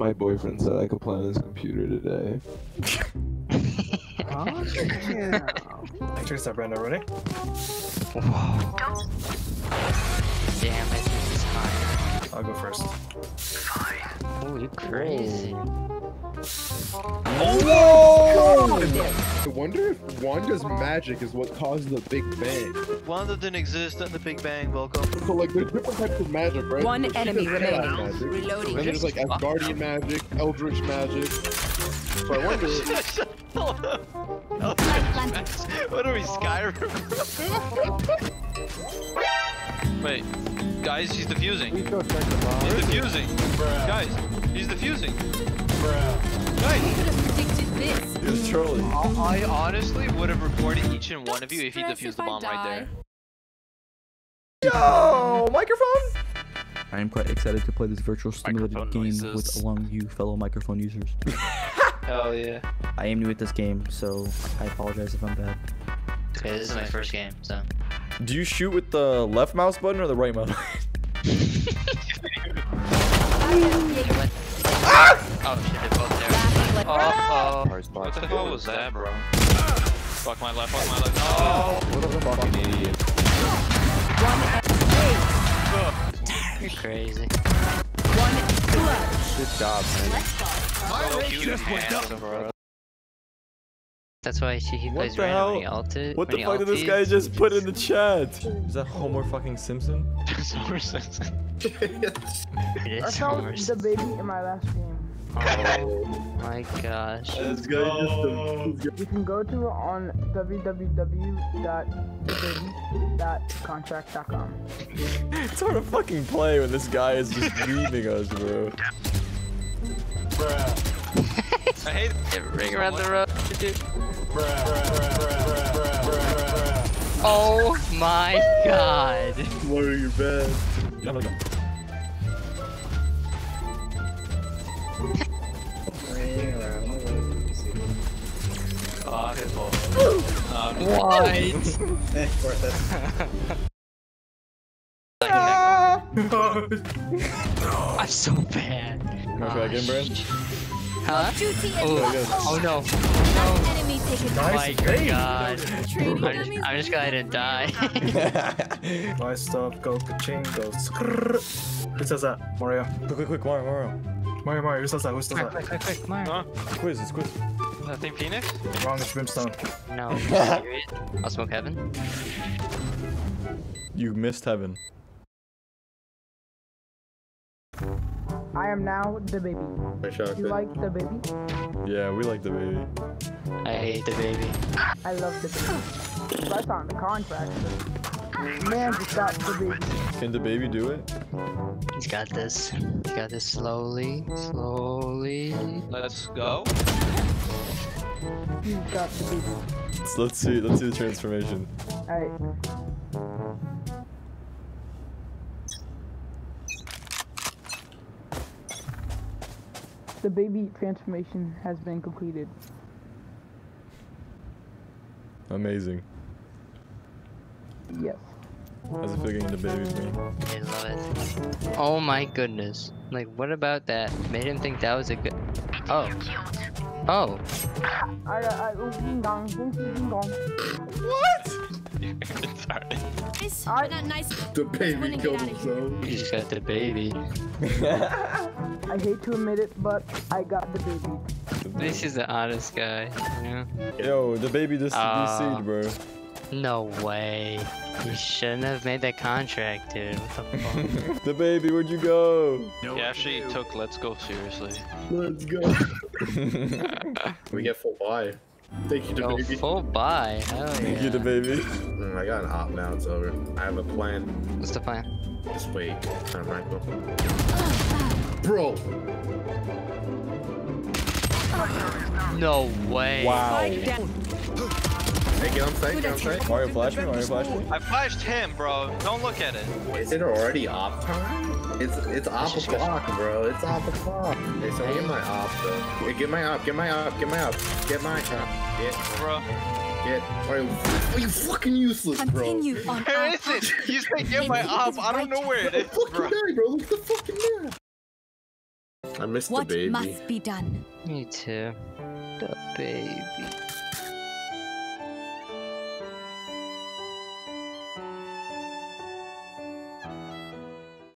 My boyfriend said I could play on his computer today. Huh? Oh, yeah. Actually, start Brando, ready? Damn it, this is higher. I'll go first. Oh, you crazy. Oh I wonder if Wanda's magic is what caused the Big Bang. Wanda didn't exist at the Big Bang, Welcome. So like there's different types of magic, right? One She enemy does Jedi remaining. Magic. Reloading. And then there's like Asgardian magic, Eldritch magic. So I wonder. what are we, Skyrim? Wait, guys, he's defusing. He's defusing. Guys, he's defusing. Guys, Predicted this. He's trolling. I honestly would have recorded each and one of you if he defused the bomb right there. Yo, microphone. I am quite excited to play this virtual stimulated game noises. with along you fellow microphone users. Hell yeah. I am new at this game, so I apologize if I'm bad. Okay, this is my first game, so. Do you shoot with the left mouse button or the right mouse? Oh shit, they're both there. Oh, oh. What the hell was that, bro? Fuck my left, fuck my left. Oh! What a fucking idiot. You're crazy. Good job, man. So cute and handsome, bro. That's why he, he What plays the random when he hell? ulted. What the fuck did this guy just put in the chat? Is that Homer fucking Simpson? Homer Simpson. It I is found Homer the baby in my last game. Oh my gosh. This guy just. You can go to it on www.thebaby.contract.com. It's hard to fucking play when this guy is just leaving us, bro. I hate Ring around the road, dude. Oh my god. Lower your bed. Oh my God. Why? I'm so bad. Wanna try again, Brand? Huh? Duty oh, oh, oh no. One enemy taken Oh my god. Training I'm just, dummies. I'm just glad I didn't die. My stuff, go ka-ching, go. Who says that? Mario. quick, quick, quick, Mario, Mario. Mario, Mario, who says that? Who says that? quick, quick, quick, Mario. Huh? Quiz, it's quiz. I think Phoenix? Wrong, it's Brimstone. No, serious? I'll smoke heaven. You missed heaven. I am now the baby. You like the baby? Yeah, we like the baby. I hate the baby. I love the baby. That's on the contract. Man, just got the baby. Can the baby do it? He's got this. He's got this slowly, slowly. Let's go. He's got the baby. So let's see, let's see the transformation. Alright. The baby transformation has been completed. Amazing. Yes. How's it feel the baby me? I love it. Oh my goodness. Like, what about that? Made him think that was a good. Oh. Oh. I, I, oh, ding dong, ding ding dong. Sorry. Nice, not nice. The baby Wanna killed out of here. himself. He just got the baby. I hate to admit it, but I got the baby. This is the honest guy. You know? Yo, the baby just Ah. DC'd, bro. No way. You shouldn't have made that contract, dude. What the fuck? the baby, where'd you go? He actually took Let's Go seriously. Let's go. we get full buy. Thank you, the Go baby. full buy. Hell yeah. Thank you, the baby. Mm, I got an op now. It's over. I have a plan. What's the plan? Just wait. Kind of Michael. Bro. No way. Wow. Hey, get on site. Get on site. Mario flash me, Mario flash me. I flashed him, bro. Don't look at it. Is it already op time? It's it's op just o'clock, bro. It's op o'clock. Hey, so get my op though. Hey, get my op. Get my op. Get my op. Get my op. Get Bro. get. Are you, are you fucking useless, bro? Continue on Where our is it? You said get my op. I don't know where it is, Fucking bro. die, bro. Look at the fucking map. I missed What the baby. What must be done? Me too. The baby.